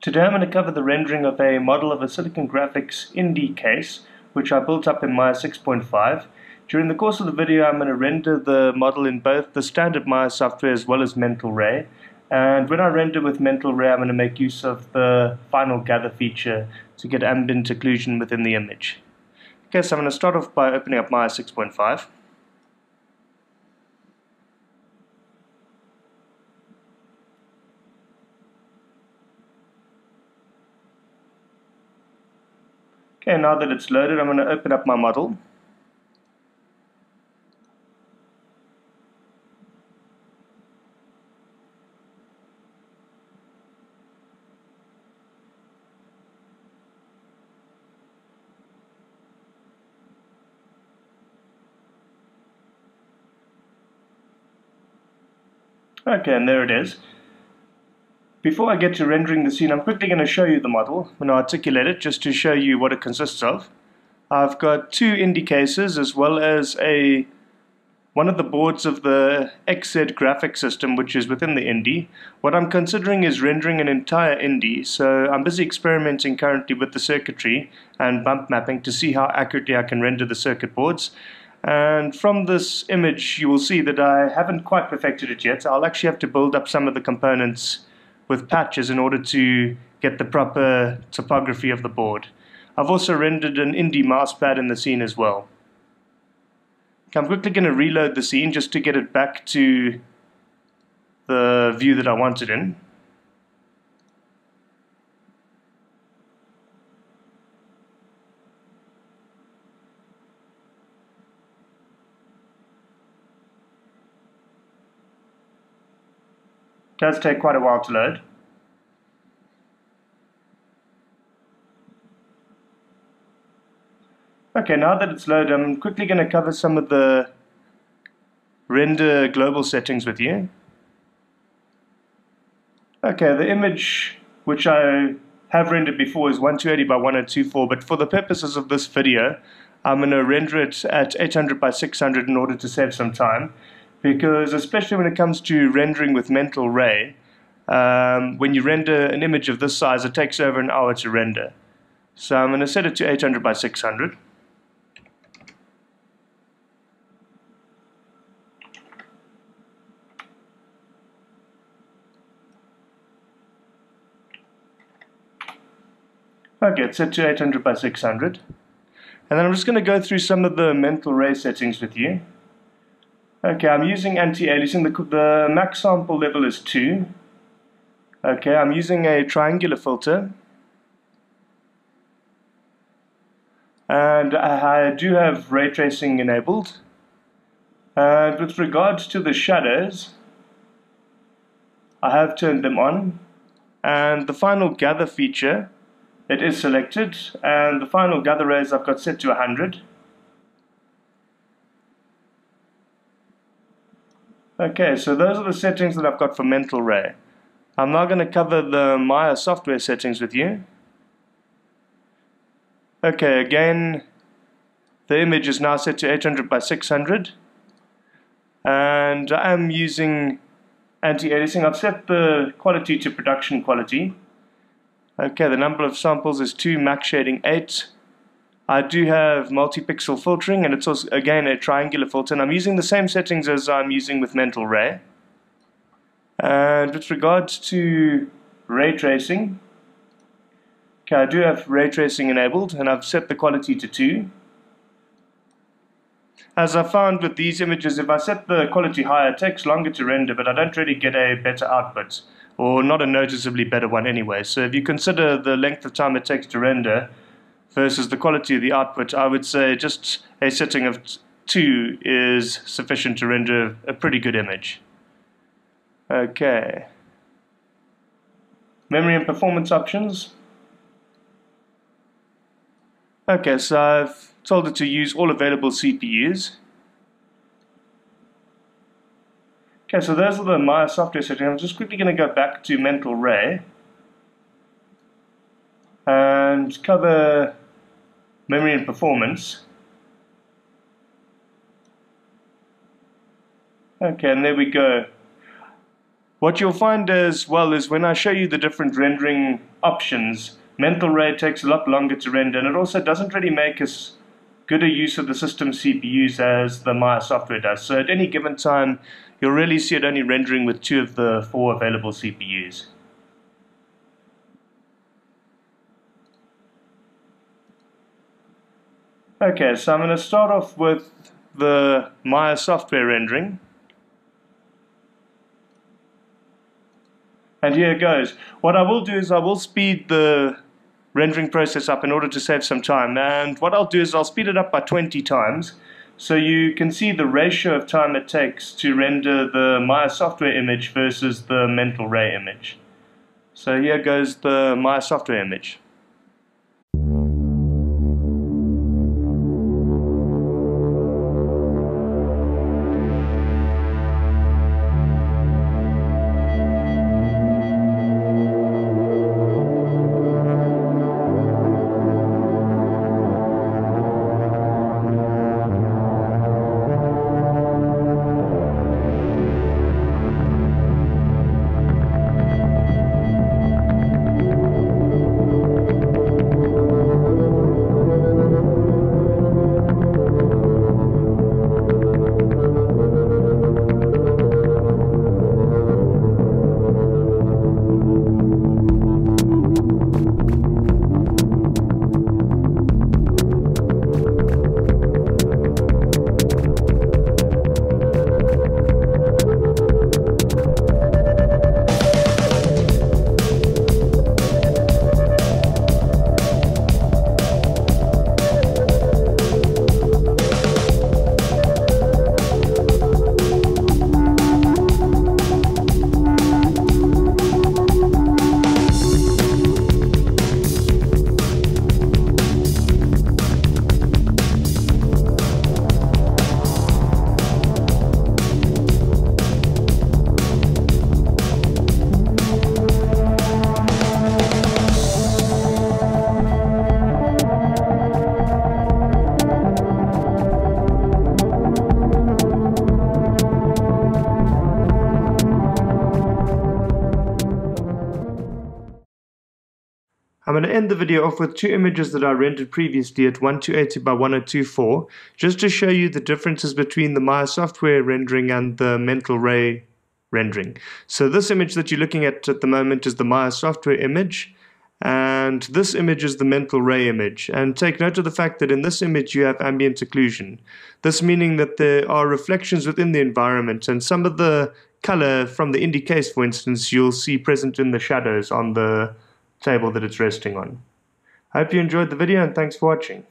Today I'm going to cover the rendering of a model of a Silicon Graphics Indy case which I built up in Maya 6.5. During the course of the video I'm going to render the model in both the standard Maya software as well as Mental Ray and when I render with Mental Ray I'm going to make use of the final gather feature to get ambient occlusion within the image. Okay so I'm going to start off by opening up Maya 6.5 Okay, now that it's loaded, I'm going to open up my model. Okay, and there it is. Before I get to rendering the scene, I'm quickly going to show you the model. When to articulate it just to show you what it consists of. I've got two Indy cases as well as a one of the boards of the XZ graphic system which is within the Indy. What I'm considering is rendering an entire Indy, so I'm busy experimenting currently with the circuitry and bump mapping to see how accurately I can render the circuit boards. And from this image you will see that I haven't quite perfected it yet. I'll actually have to build up some of the components with patches in order to get the proper topography of the board. I've also rendered an Indy mousepad in the scene as well. I'm quickly going to reload the scene just to get it back to the view that I wanted in. Does take quite a while to load. Okay, now that it's loaded, I'm quickly going to cover some of the render global settings with you. Okay, the image which I have rendered before is 1280 by 1024, but for the purposes of this video, I'm going to render it at 800 by 600 in order to save some time because especially when it comes to rendering with mental ray, um, when you render an image of this size, it takes over an hour to render. So I'm going to set it to 800 by 600. Okay, it's set to 800 by 600. And then I'm just going to go through some of the mental ray settings with you. Okay, I'm using anti-aliasing. The, the max sample level is 2. Okay, I'm using a triangular filter. And I do have ray tracing enabled. And with regards to the shadows, I have turned them on. And the final gather feature, it is selected. And the final gather rays I've got set to 100. Okay, so those are the settings that I've got for Mental Ray. I'm now going to cover the Maya software settings with you. Okay, again, the image is now set to 800 by 600. And I'm using anti-aliasing. I've set the quality to production quality. Okay, the number of samples is 2, max shading 8. I do have multi-pixel filtering and it's also again a triangular filter and I'm using the same settings as I'm using with Mental Ray. And with regards to ray tracing, okay, I do have ray tracing enabled and I've set the quality to 2. As I found with these images, if I set the quality higher, it takes longer to render, but I don't really get a better output, or not a noticeably better one anyway. So if you consider the length of time it takes to render, versus the quality of the output, I would say just a setting of 2 is sufficient to render a pretty good image. Okay. Memory and performance options. Okay, so I've told it to use all available CPUs. Okay, so those are the Maya software settings. I'm just quickly going to go back to Mental Ray and cover memory and performance. Okay, and there we go. What you'll find as well is when I show you the different rendering options, Mental Ray takes a lot longer to render and it also doesn't really make as good a use of the system CPUs as the Maya software does. So at any given time, you'll really see it only rendering with two of the four available CPUs. Okay, so I'm going to start off with the Maya software rendering. And here it goes. What I will do is I will speed the rendering process up in order to save some time. And what I'll do is I'll speed it up by 20 times. So you can see the ratio of time it takes to render the Maya software image versus the mental ray image. So here goes the Maya software image. Going to end the video off with two images that I rendered previously at 1280 by 1024 just to show you the differences between the Maya software rendering and the Mental Ray rendering. So this image that you're looking at at the moment is the Maya software image and this image is the mental ray image and take note of the fact that in this image you have ambient occlusion this meaning that there are reflections within the environment and some of the color from the Indy case for instance you'll see present in the shadows on the table that it's resting on. I hope you enjoyed the video and thanks for watching.